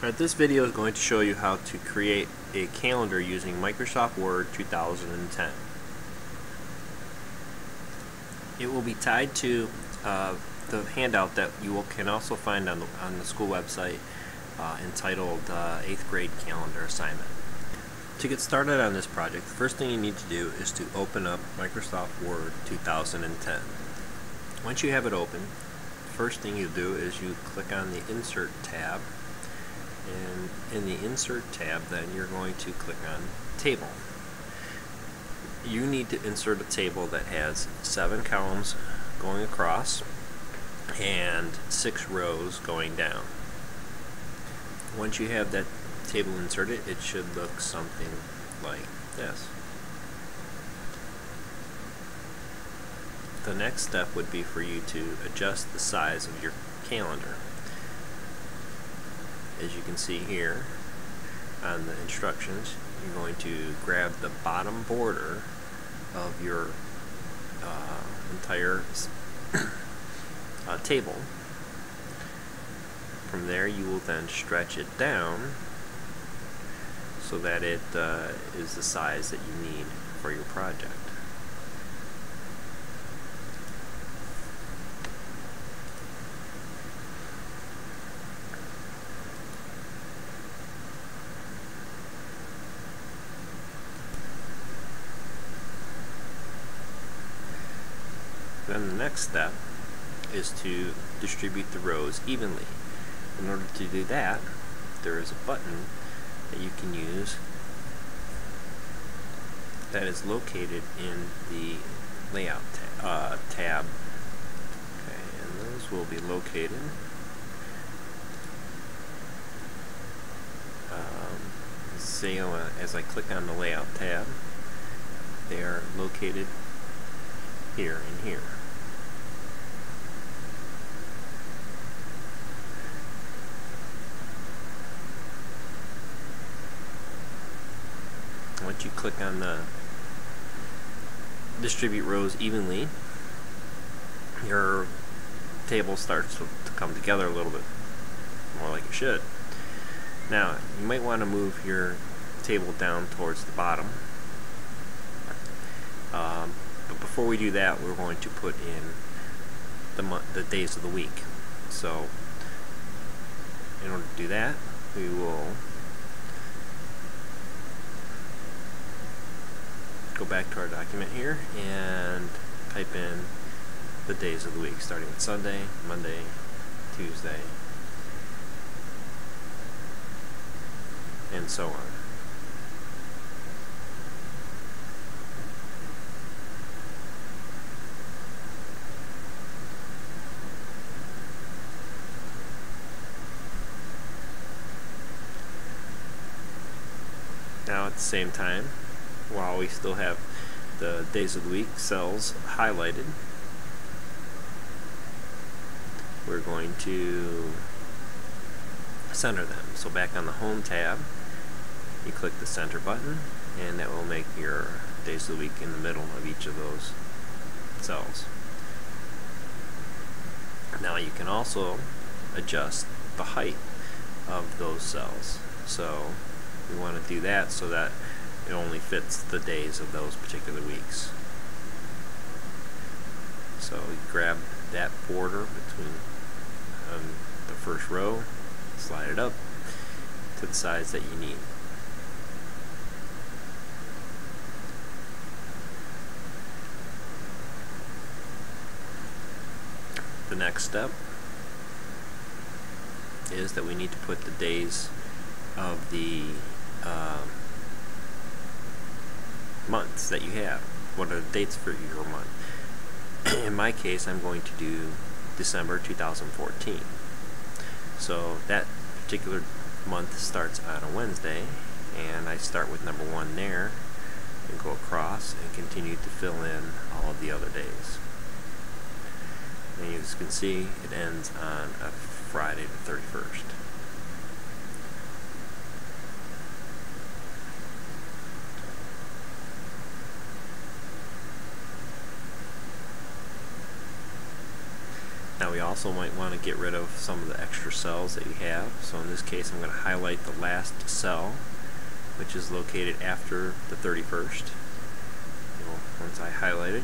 Alright, this video is going to show you how to create a calendar using Microsoft Word 2010. It will be tied to uh, the handout that you will, can also find on the, on the school website uh, entitled uh, 8th grade calendar assignment. To get started on this project, the first thing you need to do is to open up Microsoft Word 2010. Once you have it open, the first thing you do is you click on the Insert tab and in the insert tab then you're going to click on table. You need to insert a table that has seven columns going across and six rows going down. Once you have that table inserted it should look something like this. The next step would be for you to adjust the size of your calendar as you can see here on the instructions you're going to grab the bottom border of your uh, entire uh, table. From there you will then stretch it down so that it uh, is the size that you need for your project Then the next step is to distribute the rows evenly. In order to do that, there is a button that you can use that is located in the layout ta uh, tab. Okay, and those will be located um, as I click on the layout tab, they are located here and here. You click on the distribute rows evenly, your table starts to, come together a little bit more like it should. Now, you might want to move your table down towards the bottom. Um, but before we do that, we're going to put in the, the days of the week. So, in order to do that, we will go back to our document here and type in the days of the week, starting with Sunday, Monday, Tuesday, and so on. Now at the same time, while we still have the days of the week cells highlighted. We're going to center them. So back on the Home tab, you click the Center button, and that will make your days of the week in the middle of each of those cells. Now you can also adjust the height of those cells. So we want to do that so that it only fits the days of those particular weeks. So you grab that border between um, the first row, slide it up to the size that you need. The next step is that we need to put the days of the uh, months that you have. What are the dates for your month? In my case, I'm going to do December 2014. So that particular month starts on a Wednesday, and I start with number one there, and go across and continue to fill in all of the other days. And as you can see, it ends on a Friday the 31st. you also might want to get rid of some of the extra cells that you have. So in this case, I'm going to highlight the last cell, which is located after the 31st. once I highlight it,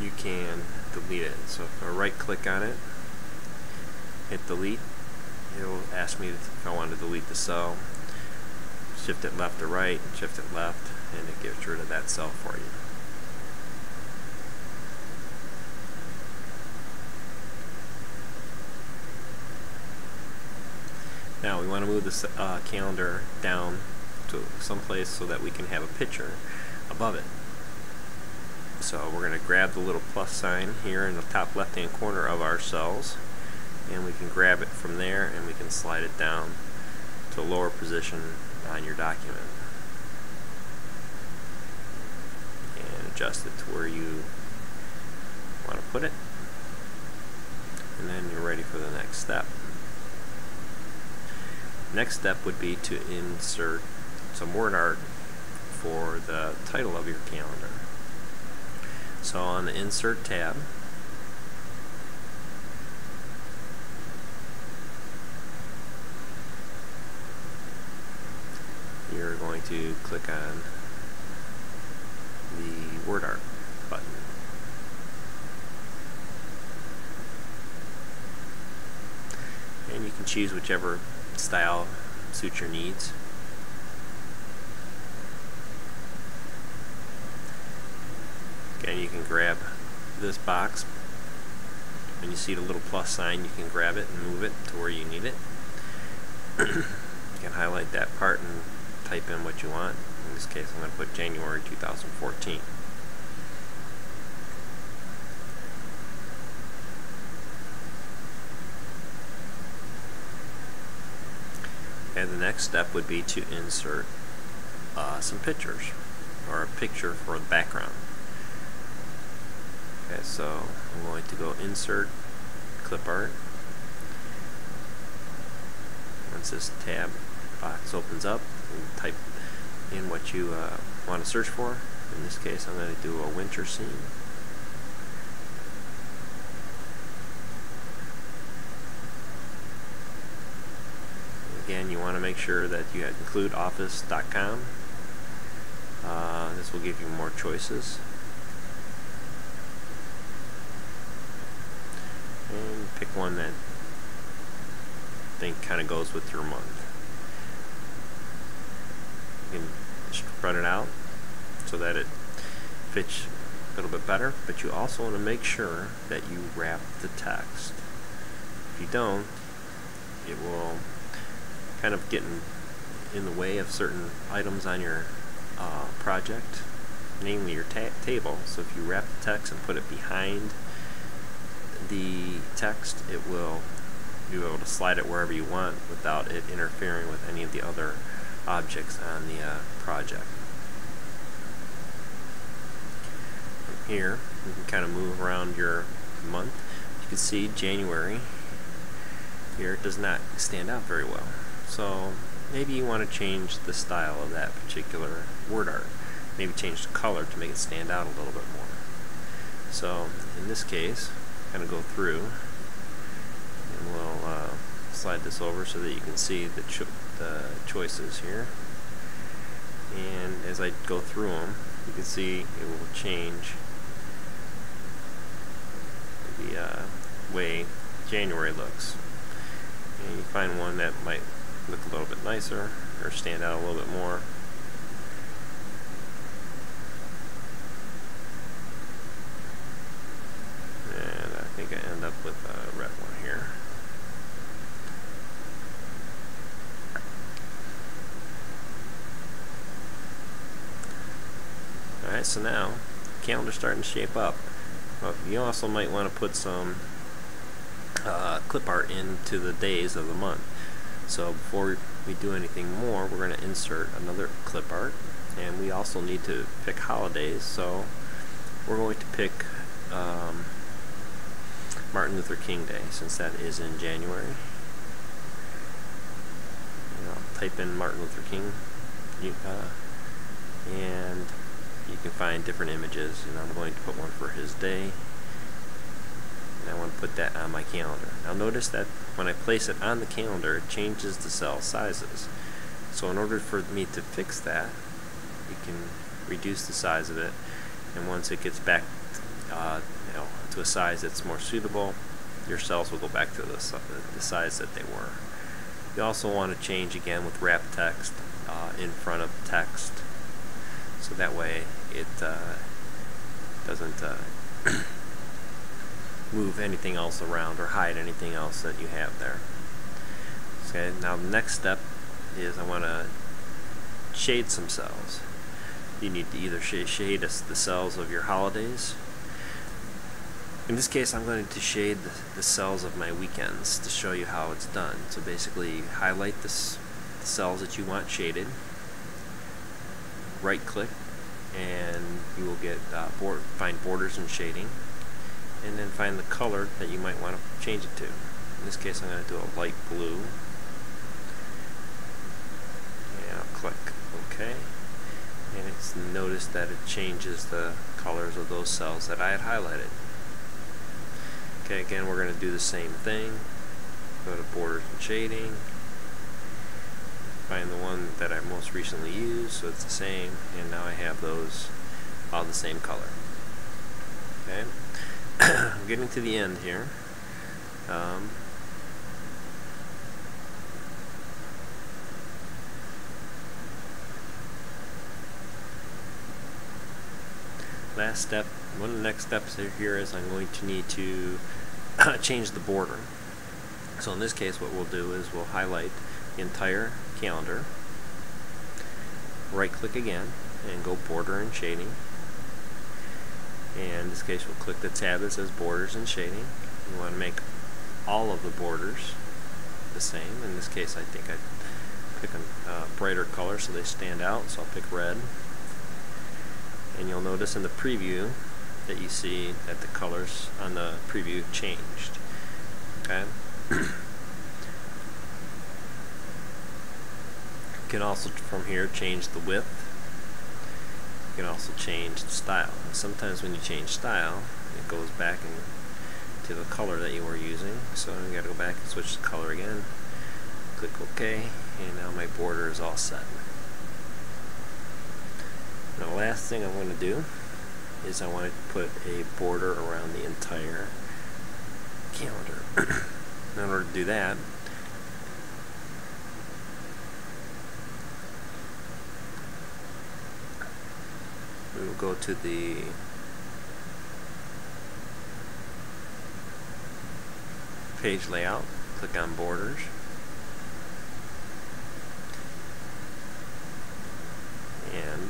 you can delete it. So if I right click on it, hit delete, it'll ask me if I want to delete the cell. Shift it left or right, and shift it left, and it gets rid of that cell for you. Now we want to move the uh, calendar down to some place so that we can have a picture above it. So we're going to grab the little plus sign here in the top left hand corner of our cells and we can grab it from there and we can slide it down to a lower position on your document and adjust it to where you want to put it and then you're ready for the next step. Next step would be to insert some word art for the title of your calendar. So on the Insert tab, you're going to click on the Word Art button. And you can choose whichever style suits your needs. Again, you can grab this box. When you see the little plus sign, you can grab it and move it to where you need it. you can highlight that part and type in what you want. In this case, I'm going to put January 2014. And the next step would be to insert uh, some pictures or a picture for the background. Okay, so I'm going to go insert clip art. Once this tab box opens up, type in what you uh, want to search for. In this case, I'm going to do a winter scene. Again, you want to make sure that you include office.com. Uh, this will give you more choices. and pick one that I think kind of goes with your month. Can spread it out so that it fits a little bit better, but you also want to make sure that you wrap the text. If you don't, it will kind of get in, in the way of certain items on your uh, project, namely your ta table. So if you wrap the text and put it behind the text, it will be able to slide it wherever you want without it interfering with any of the other objects on the uh, project. From here, you can kind of move around your month. You can see January here does not stand out very well. So maybe you want to change the style of that particular word art. Maybe change the color to make it stand out a little bit more. So in this case, kind of go through and we'll uh, slide this over so that you can see the, the choices here. And as I go through them you can see it will change the uh, way January looks. And you find one that might look a little bit nicer or stand out a little bit more with a red one here. So now, calendar's starting to shape up. But you also might want to put some uh, clip art into the days of the month. So before we do anything more, we're going to insert another clip art. And we also need to pick holidays, so we're going to pick um, Martin Luther King Day, since that is in January. And I'll type in Martin Luther King, uh, and you can find different images. And I'm going to put one for his day, and I want to put that on my calendar. Now notice that when I place it on the calendar, it changes the cell sizes. So in order for me to fix that, you can reduce the size of it, and once it gets back, uh, you know, to a size that's more suitable, your cells will go back to the, the size that they were. You also want to change again with wrap text uh, in front of text, so that way it uh, doesn't uh, move anything else around or hide anything else that you have there. Okay, now the next step is I want to shade some cells. You need to either sh shade the cells of your holidays. In this case, I'm going to shade the, the, cells of my weekends to show you how it's done. So basically, highlight the, the cells that you want shaded, right click, and you will get uh, board, find borders and shading, and then find the color that you might want to change it to. In this case, I'm going to do a light blue click OK and it's noticed that it changes the colors of those cells that I had highlighted. Okay, again we're going to do the same thing. Go to borders and shading. Find the one that I most recently used so it's the same and now I have those all the same color. Okay, I'm getting to the end here. Um, last step, one of the next steps here is I'm going to need to change the border. So in this case what we'll do is we'll highlight entire calendar, right click again and go border and shading. And in this case we'll click the tab that says borders and shading. You want to make all of the borders the same. In this case I think I pick a uh, brighter color so they stand out so I'll pick red and you'll notice in the preview that you see that the colors on the preview changed. Okay. you can also from here change the width. You can also change the style. Sometimes when you change style, it goes back to the color that you were using. So you got to go back and switch the color again. Click OK, and now my border is all set. Now the last thing I'm going to do is I want to put a border around the entire calendar. in order to do that, we will go to the page layout, click on borders, And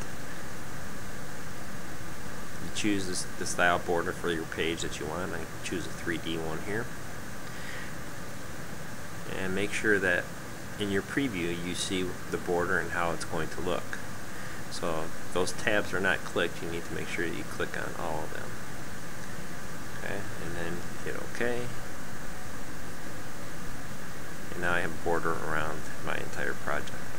you choose this, the style border for your page that you want. I choose a 3D one here. And make sure that in your preview you see the border and how it's going to look. So those tabs are not clicked, you need to make sure that you click on all of them. Okay, and then hit OK. And now I have border around my entire project.